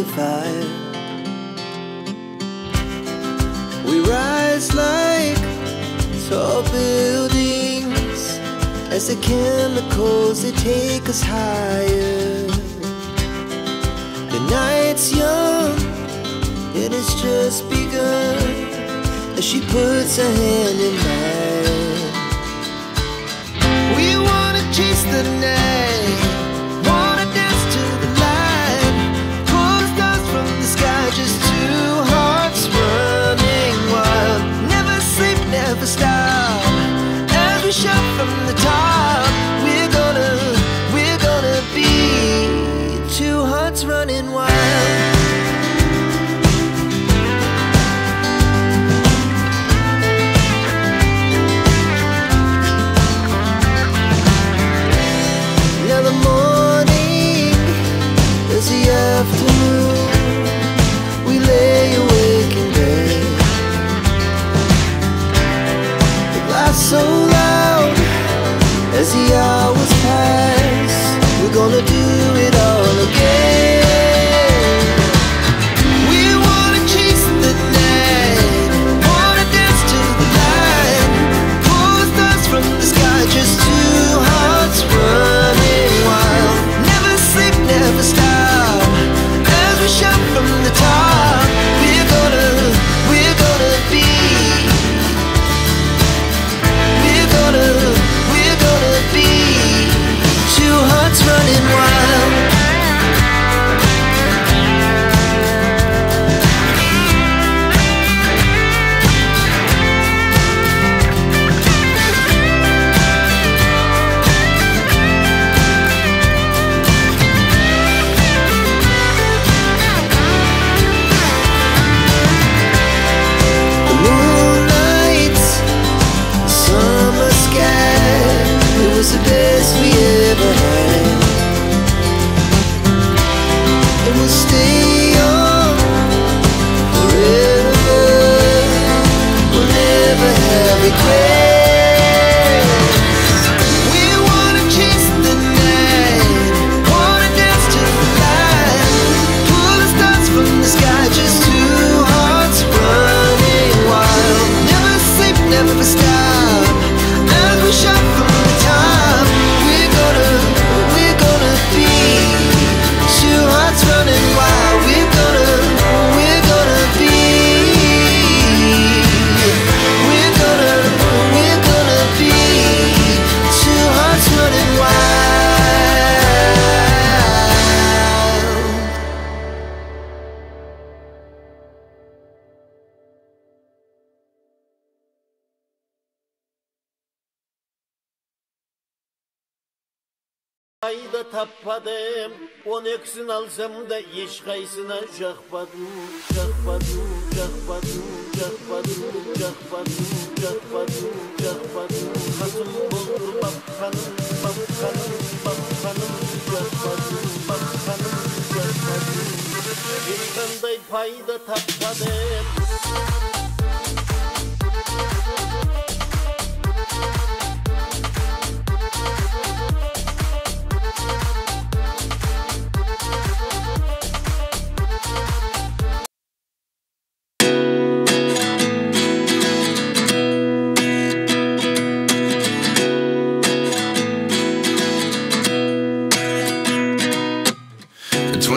the fire. We rise like tall buildings as the chemicals they take us higher. The night's young, it has just begun as she puts her hand in mine. We wanna chase the night, Ayda tapmadım, on öksün alsam da yeş kaysına çakmadım, çakmadım, çakmadım, çakmadım, çakmadım, çakmadım, çakmadım. Hatun oldu bak hanım, bak hanım, bak hanım, çakmadım, bak hanım, çakmadım. Bir kanday payda tapmadım.